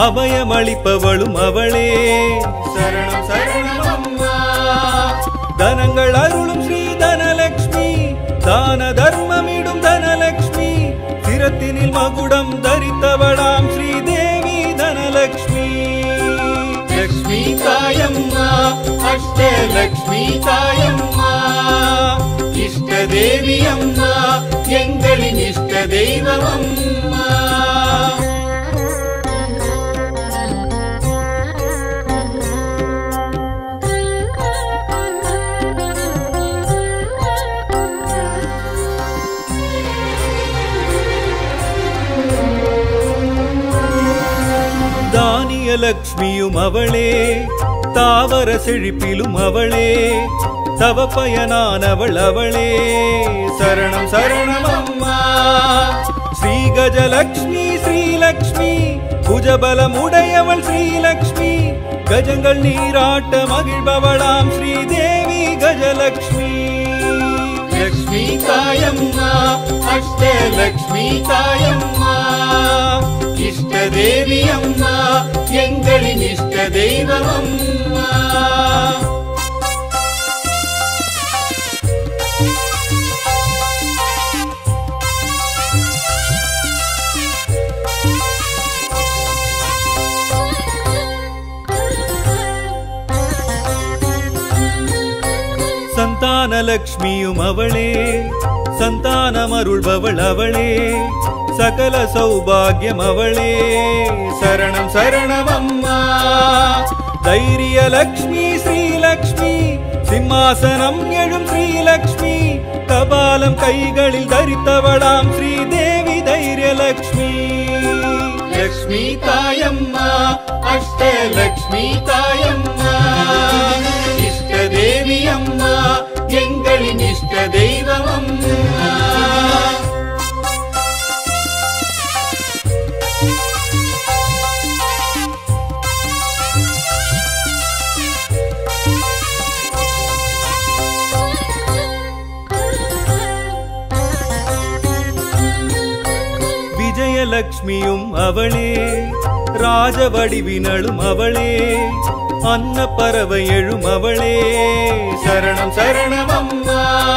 அபயமளிப்பவளும் அவளே. சரணம் சரணம் அம்மா. தனங்கள் அருளும் ஸ்ரீ தனலக்ஷ்மி தான தர்மமிடும் தனலக்ஷ்மி சிரத்தினில் மகுடம் தரித்தவளாம் ஸ்ரீதேவி தனலக்ஷ்மி. லக்ஷ்மி தாயம்மா அஷ்டலக்ஷ்மி தாயம்மா. இஷ்ட தேவி அம்மா எங்களின் இஷ்ட தெய்வம் அம்மா. லக்ஷ்மியும் அவளே தாவர செழிப்பிலும் அவளே தவ பயனானவள் அவளே. சரணம் சரணம் அம்மா. ஸ்ரீ கஜலக்ஷ்மி ஸ்ரீலக்ஷ்மி குஜபலமுடையவள் ஸ்ரீலக்ஷ்மி கஜங்கள் நீராட்ட மகிழ்பவளாம் ஸ்ரீதேவி கஜலக்ஷ்மி. லக்ஷ்மி தாயம்மா அஷ்டலக்ஷ்மி தாயம்மா. இஷ்ட தேவி அம்மா எங்களின் இஷ்ட தெய்வம் அம்மா சந்தான சகல சௌபாகியம் அவளே சரணம் சரணமம்மா தைரிய லக்ஷ்மி ஸ்ரீலக்ஷ்மி சிம்மாசனம் எழும் ஸ்ரீலக்ஷ்மி கபாலம் கைகளில் தரித்தவளாம் ஸ்ரீதேவி தைரியலக்ஷ்மி லக்ஷ்மி தாயம்மா அஷ்டலக்ஷ்மி தாயம்மா இஷ்ட தேவி அம்மா எங்களின் இஷ்ட தெய்வம் லக்ஷ்மியும் அவளே. ராஜவடிவினளும் அவளே. அன்ன பறவை எழும் அவளே. சரணம் சரணம் அம்மா.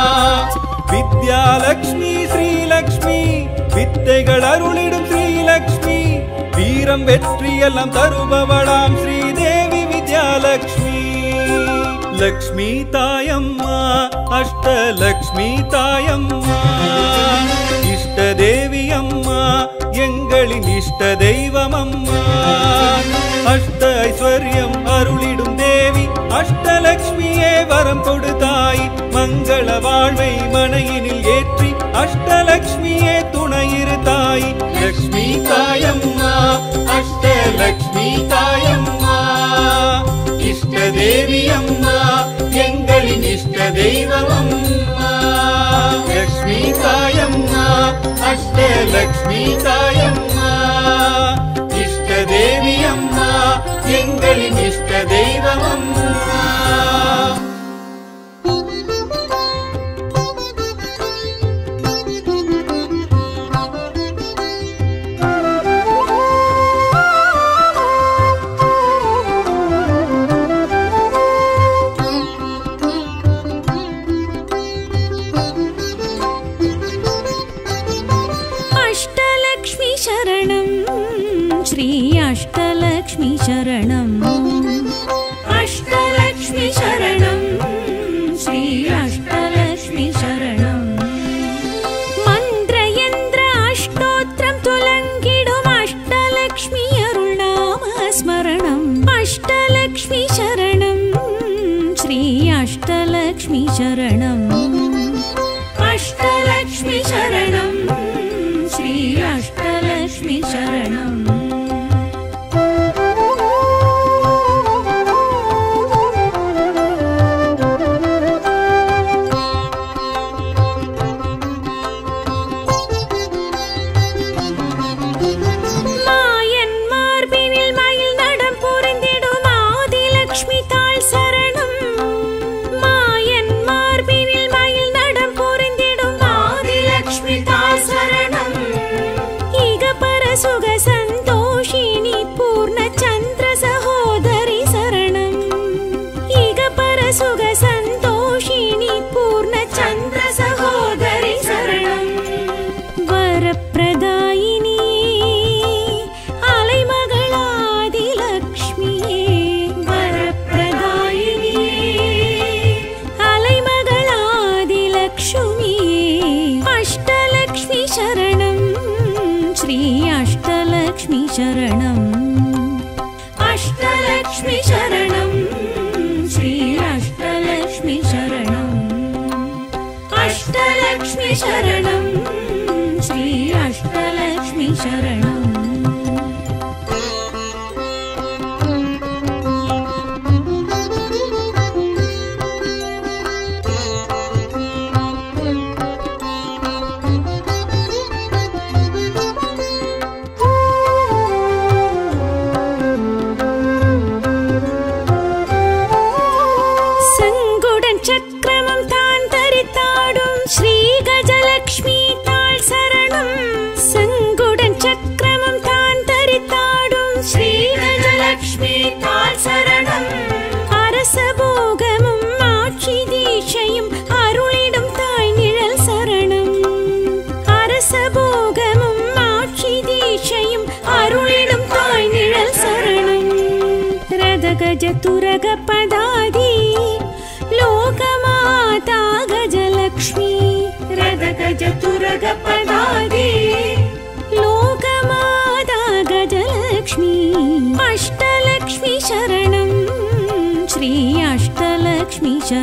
வித்யாலக்ஷ்மி ஸ்ரீலக்ஷ்மி வித்தைகள் அருளிடும் ஸ்ரீலக்ஷ்மி. வீரம் வெற்றி எல்லாம் தருபவளாம் ஸ்ரீதேவி வித்யாலக்ஷ்மி. லக்ஷ்மி தாயம்மா அஷ்டலக்ஷ்மி தாயம்மா இஷ்ட தேவி அம்மா எங்களின் இஷ்ட தெய்வம் அம்மா அஷ்ட ஐஸ்வர்யம் அருளிடும் தேவி அஷ்டலக்ஷ்மியே வரம் கொடுத்தாய். மங்கள வாழ்வை लक्ष्मीरायम्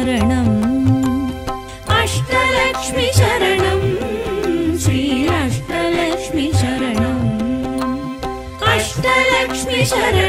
शरणम् अष्टलक्ष्मि शरणम् श्रीकृष्ण लक्ष्मी शरणं। कष्टलक्ष्मी शरण।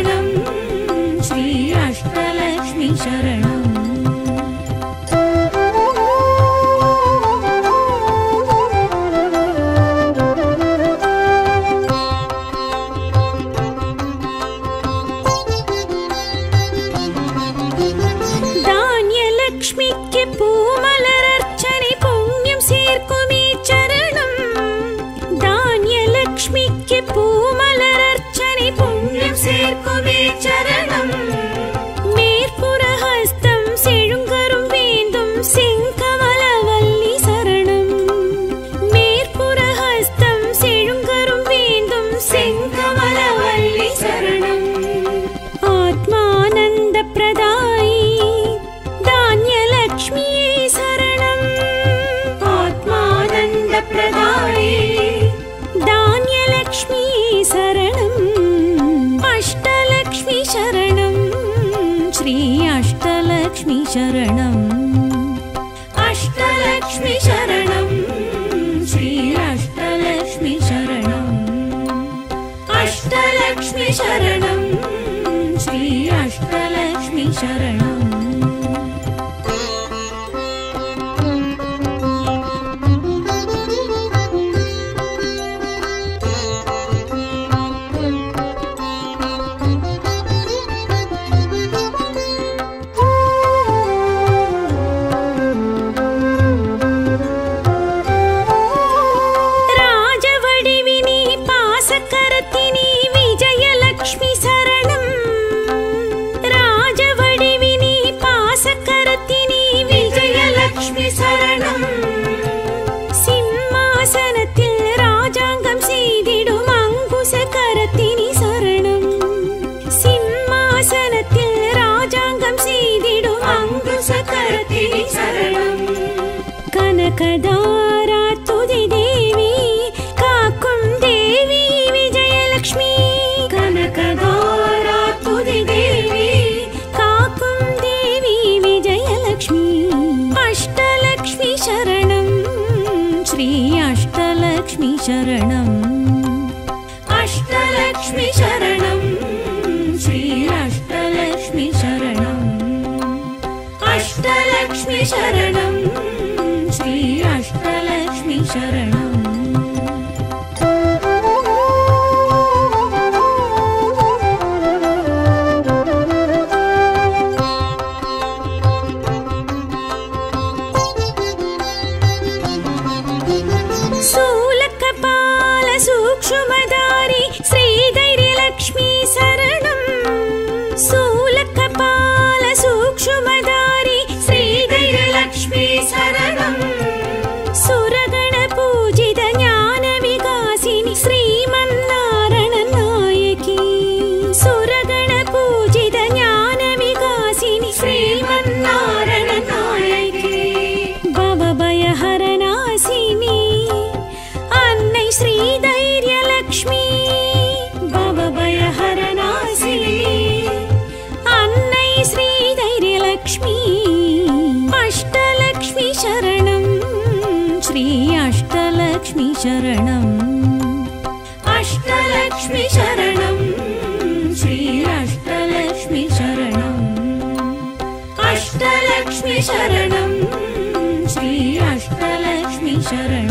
चरणम् ष्लक्ष्मी शरणम् श्री अष्टलक्ष्मी शरणम् अष्टलक्ष्मी शरणम् श्री अष्टलक्ष्मी शरणम्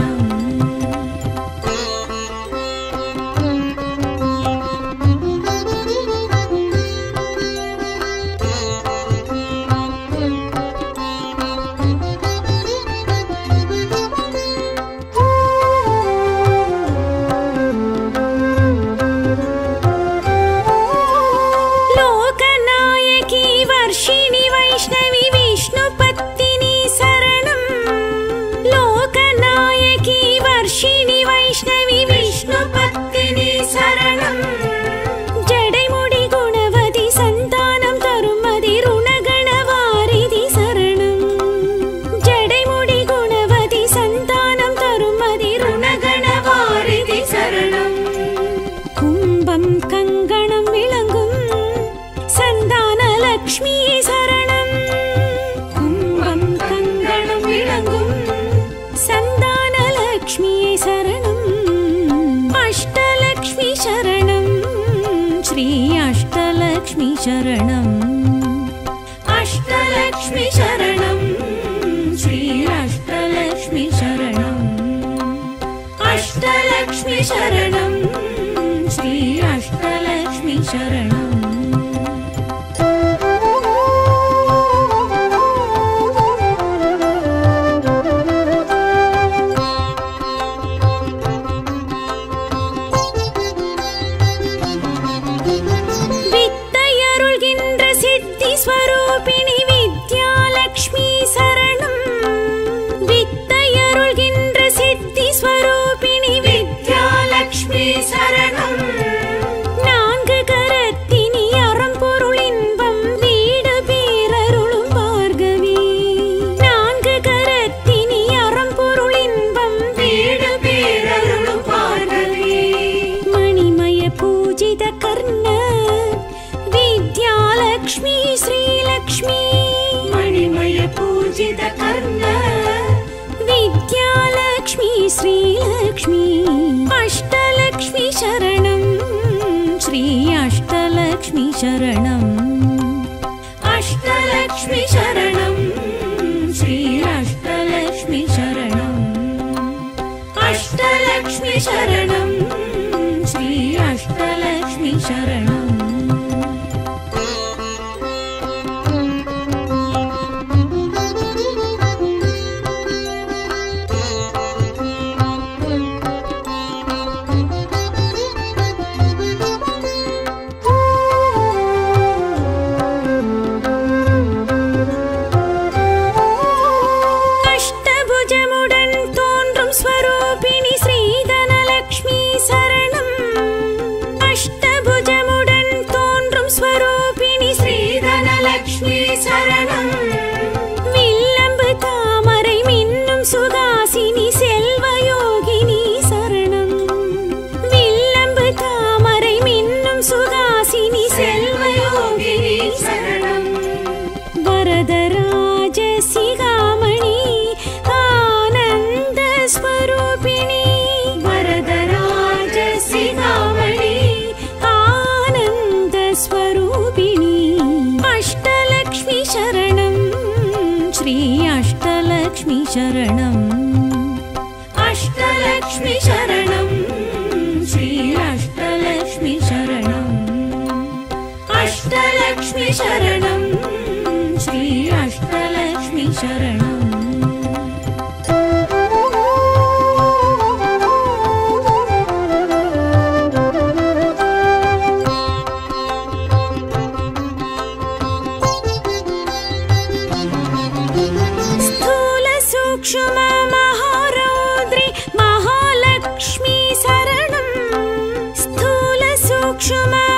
शरणं श्री अष्टलक्ष्मी शरणम् महालक्ष्मी शरणं स्थूलसूक्ष्म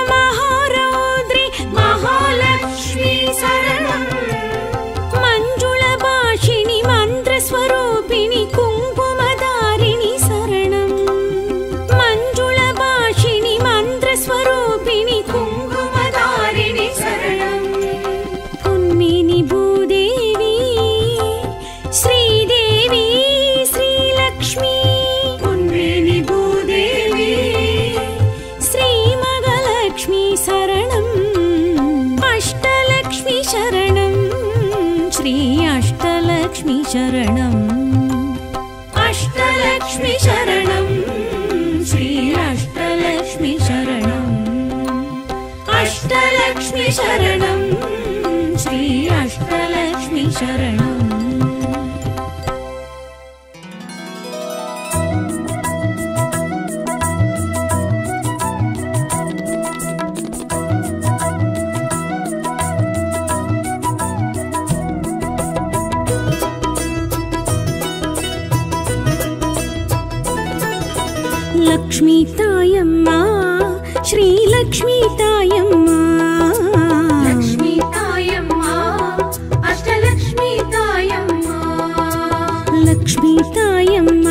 ലക്ഷ്മി തായമ്മ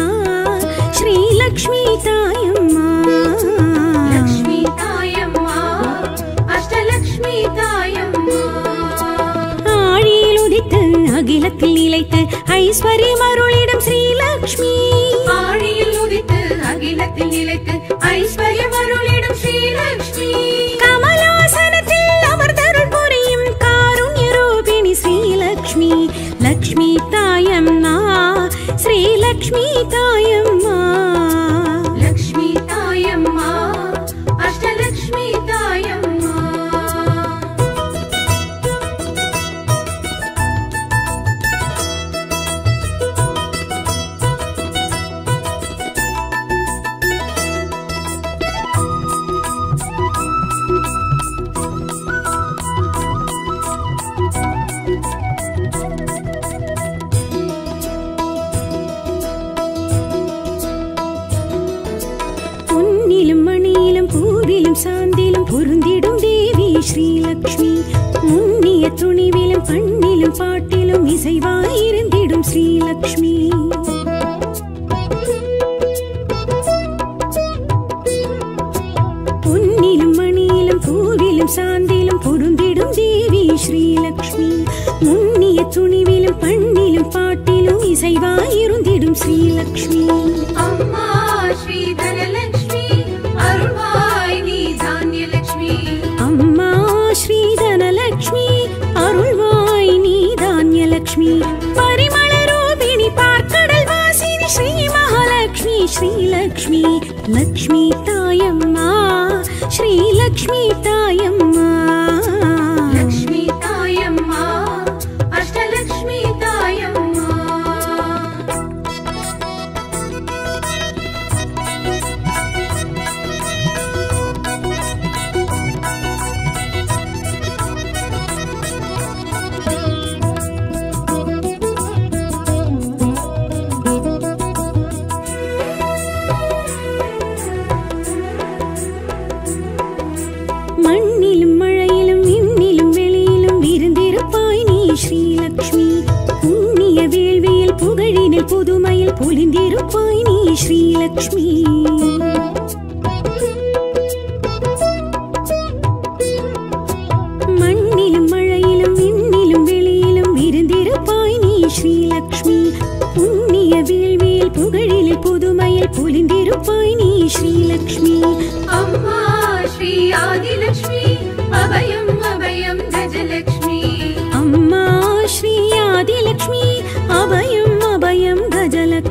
ശ്രീലക്ഷ്മി തായമ്മ. അഖിലത്തിൽ നിലയ്ത്ത് ഐശ്വര്യം ശ്രീലക്ഷ്മി. അഖിലത്തിൽ लक्ष्मी ताई இசைவாயிருந்திடும் ஸ்ரீலக்ஷ்மி. அம்மா ஸ்ரீ தனலக்ஷ்மி அருள்வாய் நீ தானியலக்ஷ்மி. அம்மா ஸ்ரீ தனலக்ஷ்மி அருள்வாய் நீ தானியலக்ஷ்மி. பரிமள ரூபிணி ஸ்ரீலக்ஷ்மி. லக்ஷ்மி தாயம்மா ஸ்ரீலக்ஷ்மி தாய்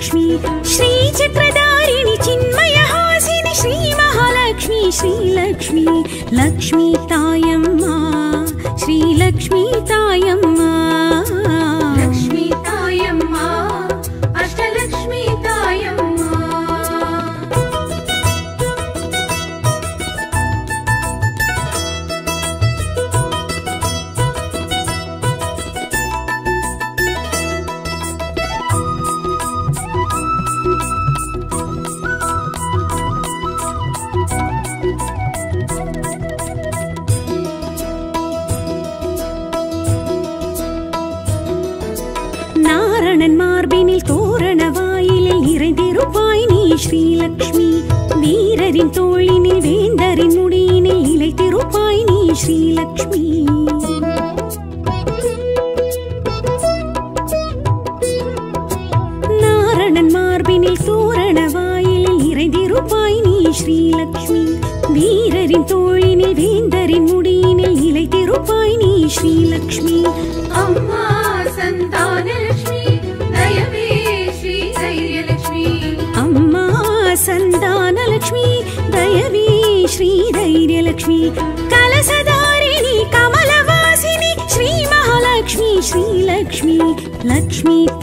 श्रीलक्ष्मी श्रीचक्रधारिणि चिन्मयहासिनि श्रीमहालक्ष्मी श्रीलक्ष्मी। लक्ष्मी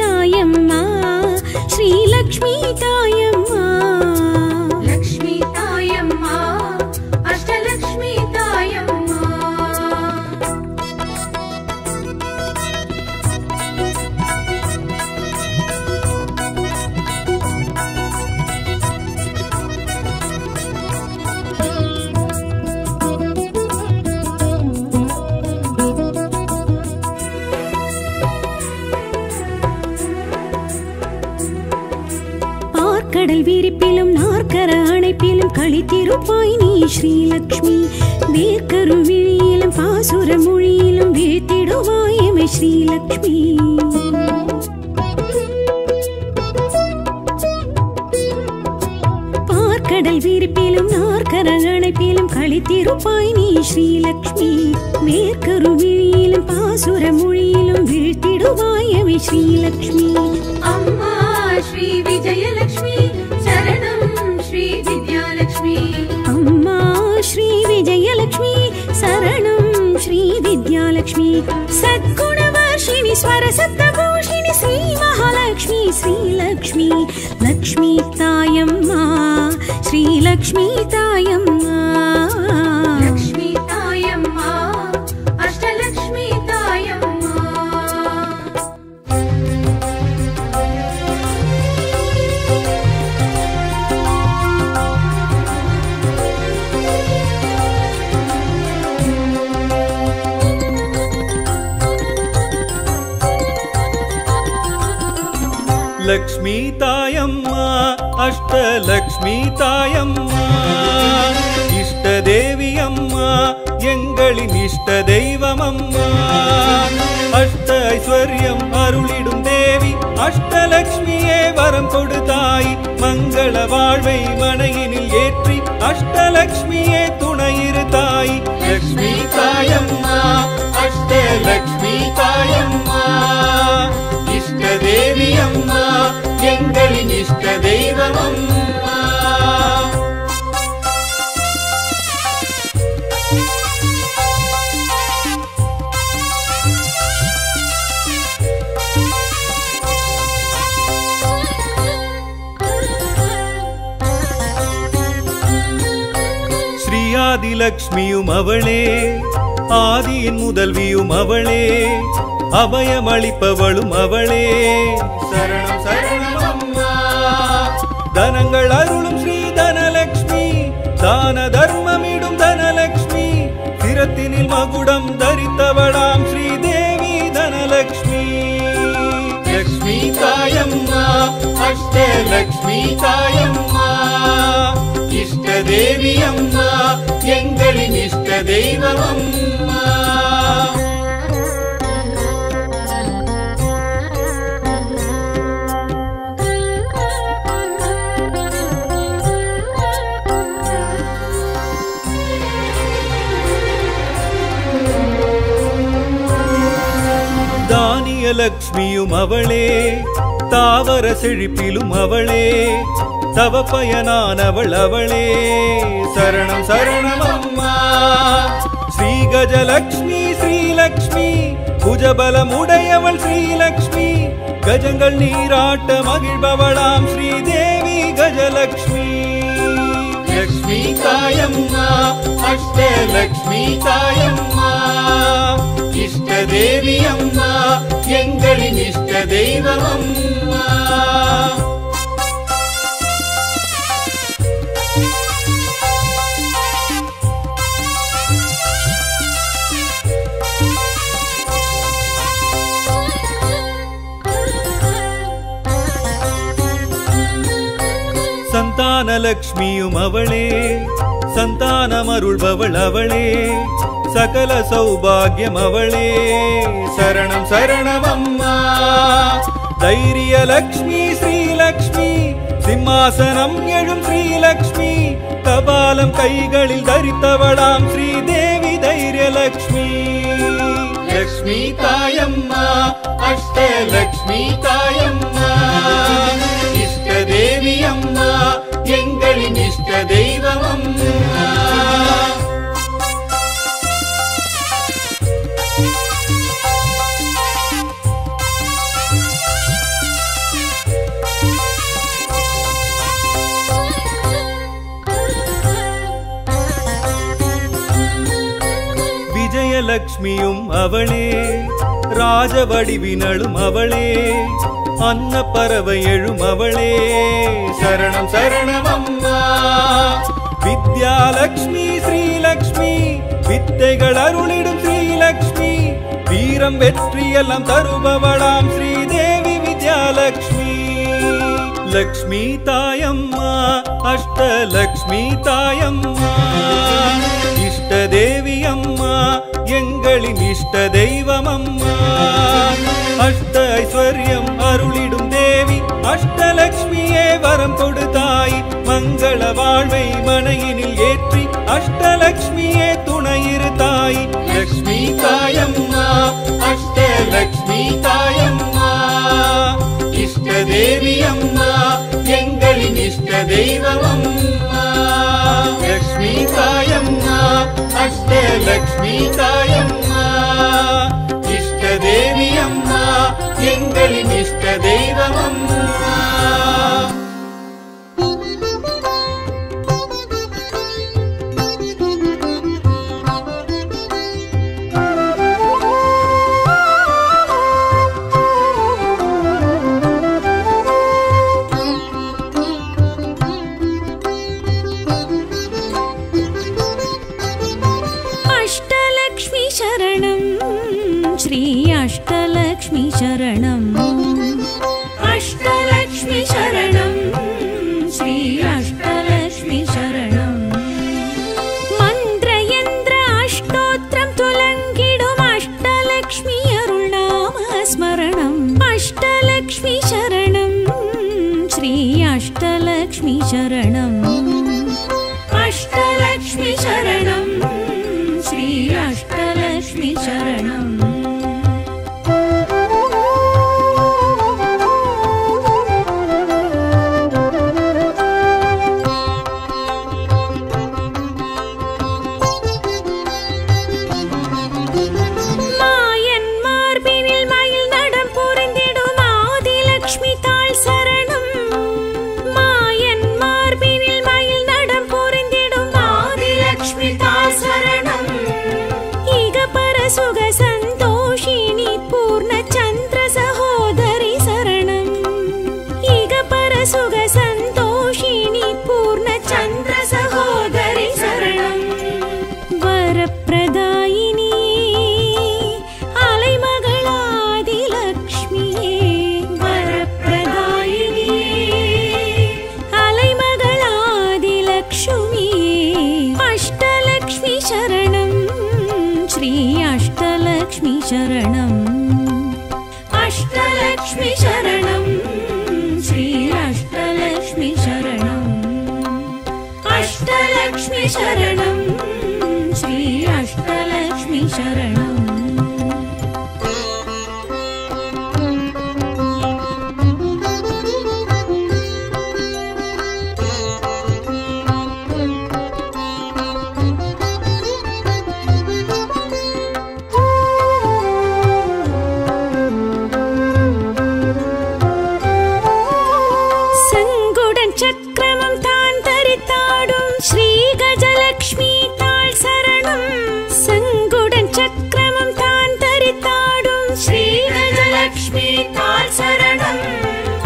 तायम्मा। मा श्रीलक्ष्मीताय அணைப்பிலும் நீ ஸ்ரீலக்ஷ்மி. வேர்க்கரு விழியிலும் பாசுர மொழியிலும் வீழ்த்திடுவாய் எமை ஸ்ரீலக்ஷ்மி. பார்க்கடல் விரிப்பிலும் நாற்கரல் அணைப்பிலும் கழித்திருப்பாய் நீ ஸ்ரீலக்ஷ்மி. மேற்கரு விழியிலும் பாசுர மொழியிலும் வீழ்த்திடுவாய் எமை ஸ்ரீலக்ஷ்மி. அம்மா ஸ்ரீ விஜயலக்ஷ்மி. सद्गुणवर्षिणि स्वरसत्तभूषिणि श्रीमहालक्ष्मी श्रीलक्ष्मी लक्ष्मी मा श्रीलक्ष्मी இஷ்ட தெய்வம் அம்மா. அஷ்ட ஐஸ்வர்யம் அருளிடும் தேவி. அஷ்டலக்ஷ்மியே வரம் கொடுத்தாய் லக்ஷ்மியும் அவளே ஆதியின் முதல்வியும் அவளே அபயமளிப்பவளும் அவளே. சரணம் சரணம் அம்மா. தனங்கள் அருளும் ஸ்ரீ தனலக்ஷ்மி தான தர்மமிடும் தனலக்ஷ்மி திறத்தினில் மகுடம் தரித்தவளாம் ஸ்ரீதேவி தனலக்ஷ்மி. லக்ஷ்மி தாயம்மா அஷ்டலக்ஷ்மி தாயம்மா. இஷ்ட தேவி அம்மா எங்களின் இஷ்ட தெய்வம் அம்மா தானிய லக்ஷ்மியும் அவளே தாவர செழிப்பிலும் அவளே தவ பயனானவள் அவளே. சரணம் சரணம் அம்மா. ஸ்ரீ கஜலக்ஷ்மி ஸ்ரீலக்ஷ்மி. புஜபலமுடையவள் ஸ்ரீலக்ஷ்மி. கஜங்கள் நீராட்ட மகிழ்பவளாம் ஸ்ரீதேவி கஜலக்ஷ்மி. லக்ஷ்மி தாயம்மா அஷ்டலக்ஷ்மி தாயம்மா. இஷ்ட தேவி அம்மா எங்களின் இஷ்ட தெய்வம் அம்மா. ஞானலக்ஷ்மியும் லக்ஷ்மியும் அவளே சந்தானமருள்பவள் அவளே. சகல சௌபாகியம் அவளே. சரணம் சரணம் அம்மா. தைரிய லக்ஷ்மி ஸ்ரீலக்ஷ்மி சிம்மாசனம் எழும் ஸ்ரீலக்ஷ்மி கபாலம் கைகளில் தரித்தவளாம் ஸ்ரீதேவி தைரியலக்ஷ்மி லக்ஷ்மி. தாயம்மா அஷ்டலக்ஷ்மி தாயம்மா. எங்களின் இஷ்ட தெய்வம். அம்மா விஜயலக்ஷ்மியும் அவளே ராஜவடிவினளும் அவளே அன்ன பறவை எழும் அவளே. சரணம் சரணம் அம்மா வித்யாலக்ஷ்மி ஸ்ரீலக்ஷ்மி வித்தைகள் அருளிடும் ஸ்ரீலக்ஷ்மி வீரம் வெற்றியெல்லாம் தருபவளாம் ஸ்ரீதேவி வித்யாலக்ஷ்மி லக்ஷ்மி தாயம்மா அஷ்டலக்ஷ்மி தாயம்மா இஷ்ட தேவி அம்மா வாழ்வை மனையினில் ஏற்றி அஷ்டலக்ஷ்மியே துணையிரு தாய். லக்ஷ்மி தாயம்மா அஷ்டலக்ஷ்மி தாயம்மா. இஷ்ட தேவி அம்மா எங்களின் இஷ்ட தெய்வம் அம்மா லக்ஷ்மி தாயம்மா அஷ்டலக்ஷ்மி தாயம்மா. இஷ்ட தேவி அம்மா எங்களின் இஷ்ட தெய்வம் அம்மா ஸ்ரீதனலக்ஷ்மி தாள் சரணம்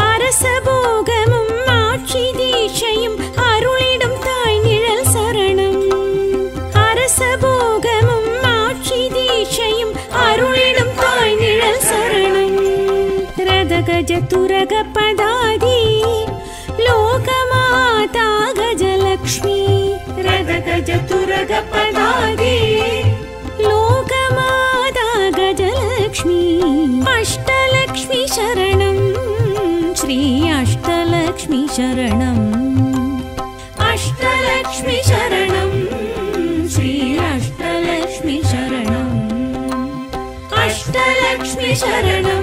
அரசபோகமும் ஆட்சி தீட்சையும் அருளிடும் தாய் நிழல் சரணம் அரசபோகமும் ஆட்சி தீட்சையும் அருளிடும் தாய் நிழல் சரணம் ரதகஜ லோகமாதா கஜலக்ஷ்மி. ரதகஜ துரக பதா शरणम् अष्टलक्ष्मि शरणम् श्रीरष्टलक्ष्मि शरणम् अष्टलक्ष्मि शरणम्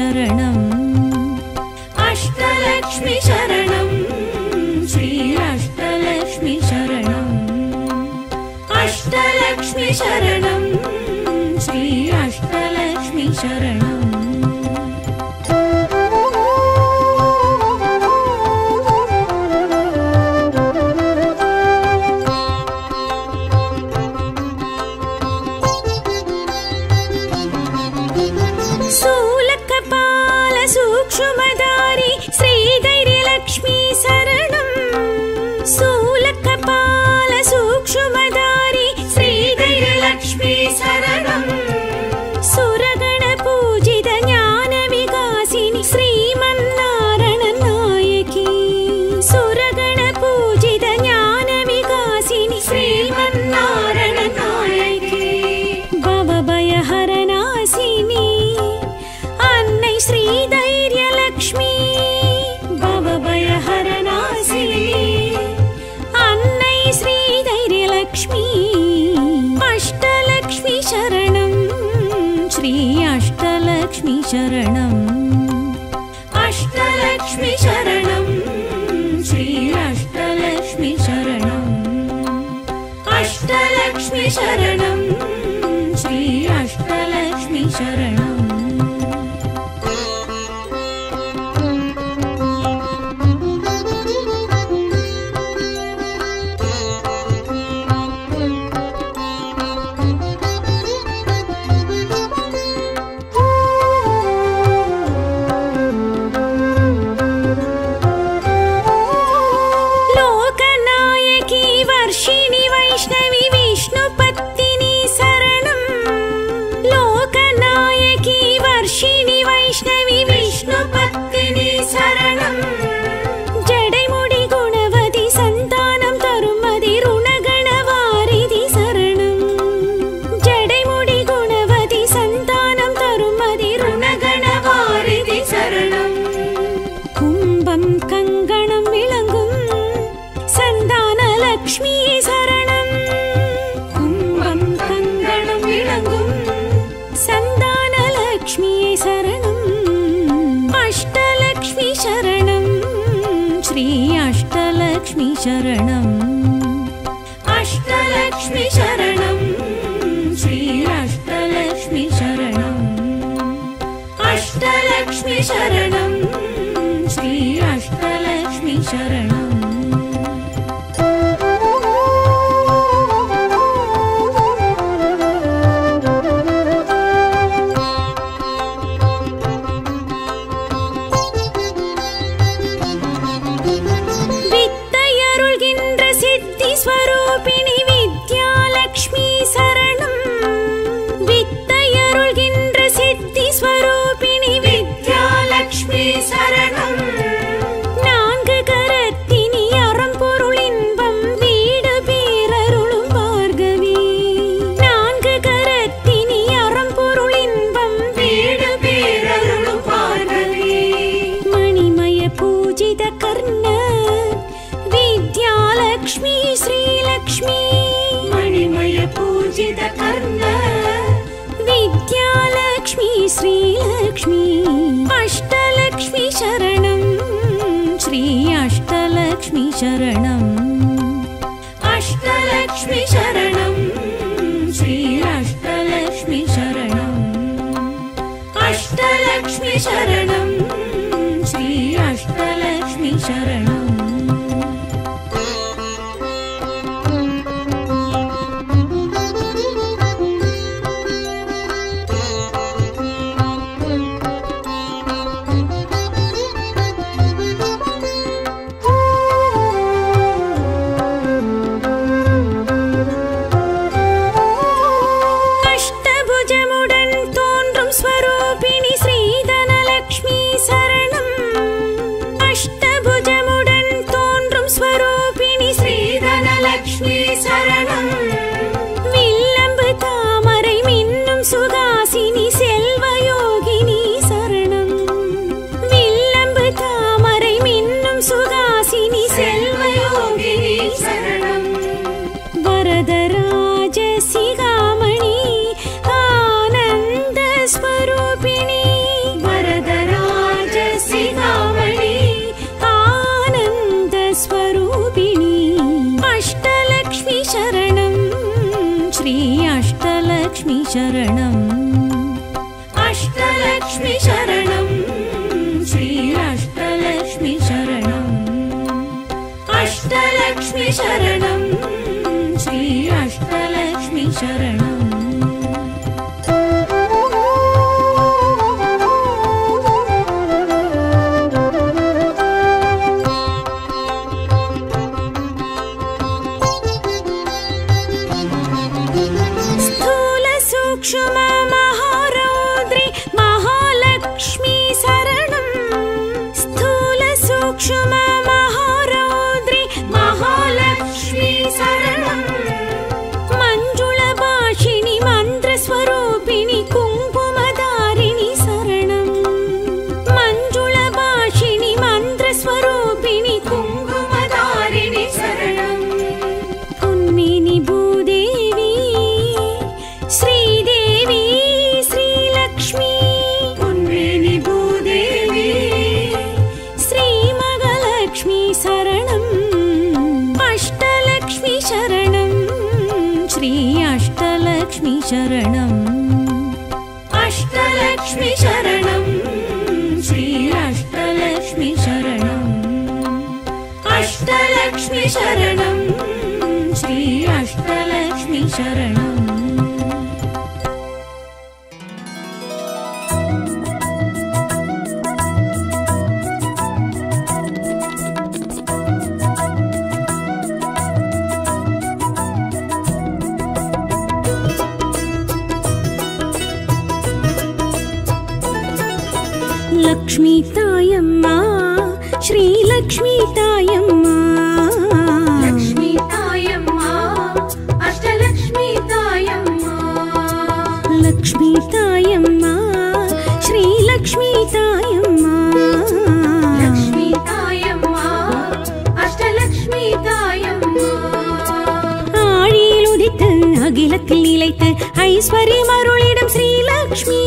शरणम् अष्टलक्ष्मि शरणम् श्री अष्टलक्ष्मी शरणम् अष्टलक्ष्मि शरणम् शरणम् Şu अष्टलक्ष्मी ஐஸ்வர்யம் அருளிடும் ஸ்ரீலக்ஷ்மி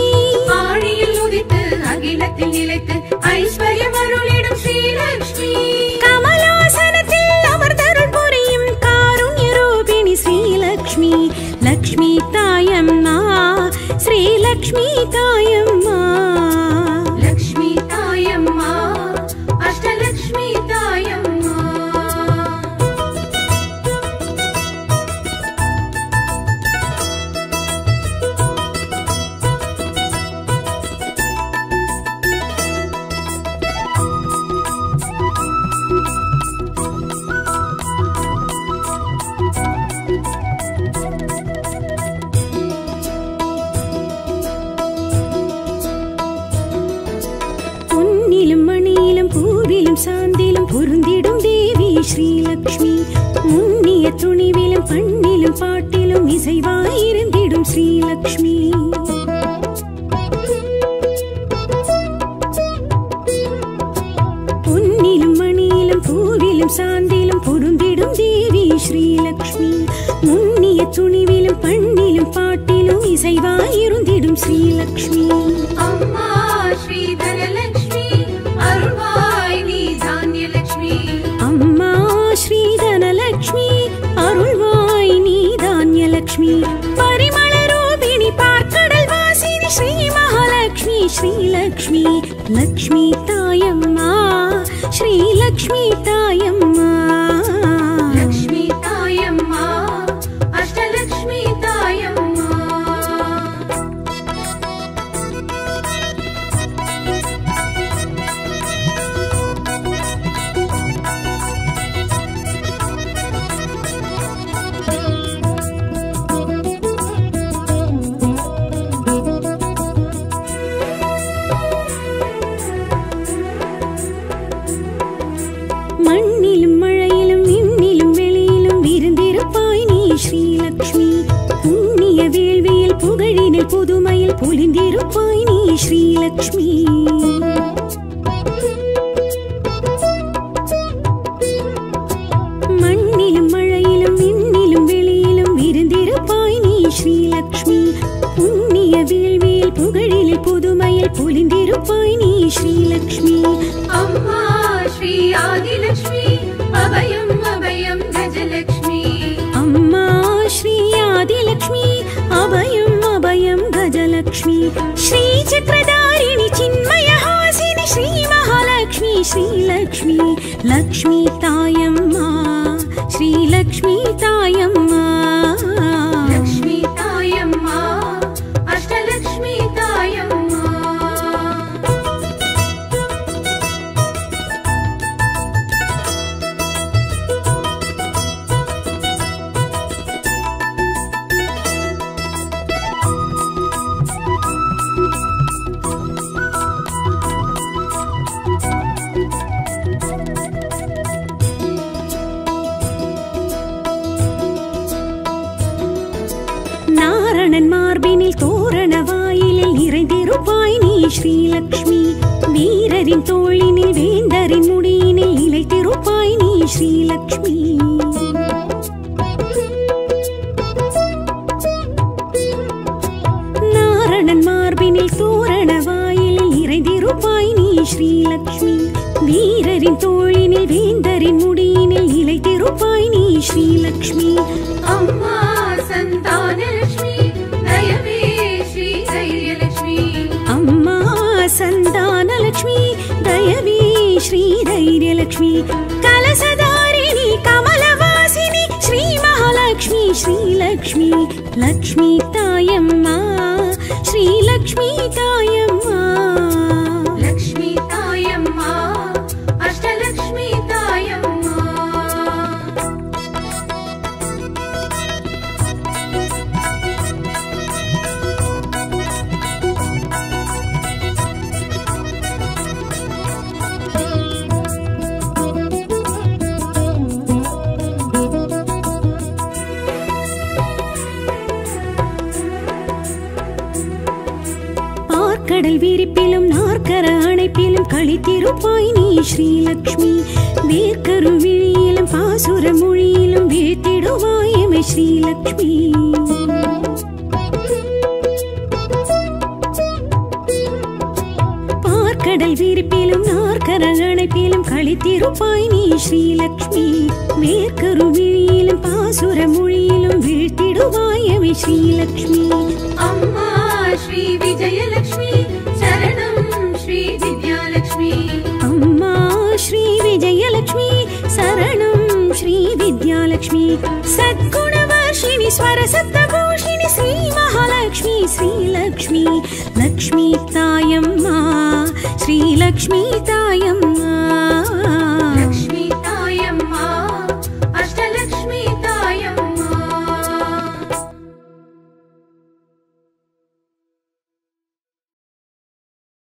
श्रीलक्ष्मी लक्ष्मीतायम् मा श्रीलक्ष्मीतायम् எமை